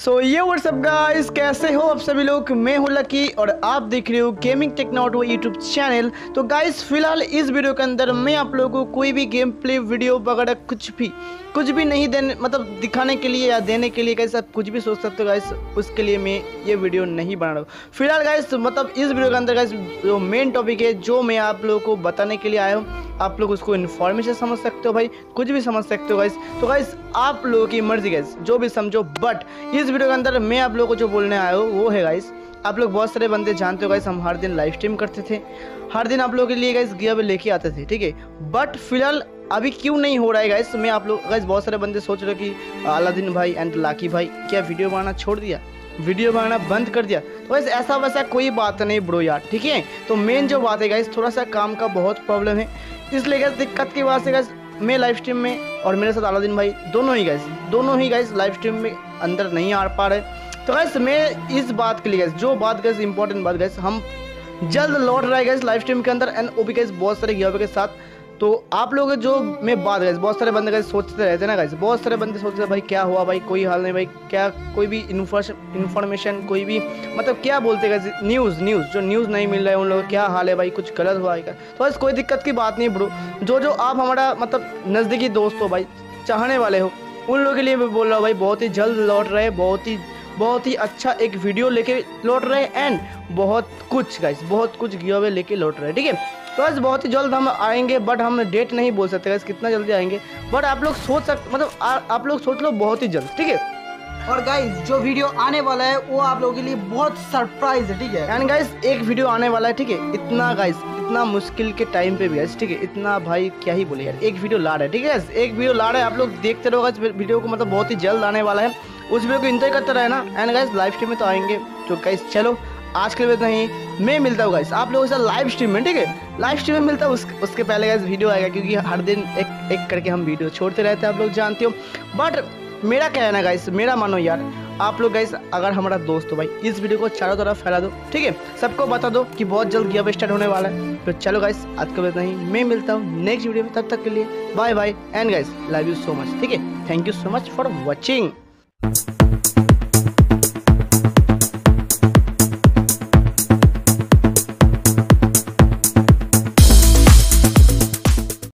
सो ये what's up guys कैसे हो आप सभी लोग? मैं हूँ लकी और आप देख रहे हो गेमिंग टेक्नोटो यूट्यूब चैनल तो गाइस फ़िलहाल इस वीडियो के अंदर मैं आप लोगों को कोई भी गेम प्ले वीडियो वगैरह कुछ भी कुछ भी नहीं देने मतलब दिखाने के लिए या देने के लिए गाइस आप कुछ भी सोच सकते हो गाइस उसके लिए मैं ये वीडियो नहीं बना रहा हूँ। फ़िलहाल गाइस मतलब इस वीडियो के अंदर गाइस जो मेन टॉपिक है, जो मैं आप लोगों को बताने के लिए आया हूँ आप लोग उसको इन्फॉर्मेशन समझ सकते हो भाई, कुछ भी समझ सकते हो गाइस तो गाइस आप लोगों की मर्ज़ी गाइस जो भी समझो बट इस वीडियो के अंदर मैं आप लोगों को जो बोलने आया हूँ, वो है गाइस आप लोग बहुत सारे बंदे जानते हो गाइस हम हर दिन लाइव स्ट्रीम करते थे। हर दिन आप लोगों के लिए गाइस गिया लेके आते थे, ठीक है? बट फ़िलहाल अभी क्यों नहीं हो रहा है गाइस मैं आप लोग गाइस बहुत सारे बंदे सोच रहे कि अलादीन भाई एंड लाकी भाई, क्या वीडियो बनाना छोड़ दिया? वीडियो बनाना बंद कर दिया। तो वैसे ऐसा वैसा कोई बात नहीं ब्रो यार, ठीक है? तो मेन जो बात है गाइस थोड़ा सा काम का बहुत प्रॉब्लम है। इसलिए गैस दिक्कत की वजह से गैस मैं लाइव स्ट्रीम में और मेरे साथ अलादीन भाई दोनों ही गैस दोनों ही गैस लाइव स्ट्रीम में अंदर नहीं आ पा रहे। तो गैस मैं इस बात के लिए गैस जो बात गैस इंपॉर्टेंट बात गैस हम जल्द लौट रहे गैस लाइव स्ट्रीम के अंदर एंड वो भी गैस बहुत सारे गिवे के साथ तो आप लोग जो मैं बात गए बहुत सारे बंदे गैस सोचते रहते ना गैस बहुत सारे बंदे सोचते भाई क्या हुआ, भाई कोई हाल नहीं, भाई क्या कोई भी इन्फॉर्मेशन कोई भी मतलब क्या बोलते गए न्यूज़ न्यूज़ जो न्यूज़ नहीं मिल रहा है, उन लोगों क्या हाल है, भाई कुछ गलत हुआ है क्या? तो बस कोई दिक्कत की बात नहीं ब्रो जो जो आप हमारा मतलब नज़दीकी दोस्त हो भाई, चाहने वाले हो, उन लोगों के लिए मैं बोल रहा हूँ, भाई बहुत ही जल्द लौट रहे, बहुत ही बहुत ही अच्छा एक वीडियो लेके लौट रहे हैं। एंड बहुत कुछ गाइस बहुत कुछ गिवे लेके लौट रहे हैं ठीक है? तो बस बहुत ही जल्द हम आएँगे बट हम डेट नहीं बोल सकते गाइस कितना जल्दी आएँगे। बट आप लोग सोच सकते मतलब आ, आप लोग सोच लो बहुत ही जल्द ठीक है? और गाइस जो वीडियो आने वाला है वो आप लोगों के लिए बहुत सरप्राइज़ है ठीक है? एंड गाइस एक वीडियो आने वाला है ठीक है? इतना गाइस इतना मुश्किल के टाइम पे भी है ठीक है? इतना भाई क्या ही बोले यार एक वीडियो ला रहा है ठीक है एक वीडियो ला रहा है आप लोग देखते रहो वीडियो को मतलब बहुत ही जल्द आने वाला है। उस वीडियो को इंतज़ार करते रहे ना एंड गाइस लाइव स्ट्रीम में तो आएँगे। तो गाइस चलो आज के लिए इतना ही। मैं मिलता हूँ गाइस आप लोगों से लाइव स्ट्रीम में ठीक है? लाइव स्ट्रीम में मिलता हूँ उस, उसके पहले गाइस वीडियो आएगा क्योंकि हर दिन एक एक करके हम वीडियो छोड़ते रहते हैं आप लोग जानते हो। बट मेरा क्या है गाइस मेरा मानो यार आप लोग गाइस अगर हमारा दोस्त हो भाई इस वीडियो को चारों तरफ़ फैला दो ठीक है? सबको बता दो कि बहुत जल्द गिया स्टार्ट होने वाला है। तो चलो गाइस आज को इतना ही। मैं मिलता हूँ नेक्स्ट वीडियो में तब तक के लिए। Bye bye and guys love you so much ठीक है? Thank you so much for watching Thank you.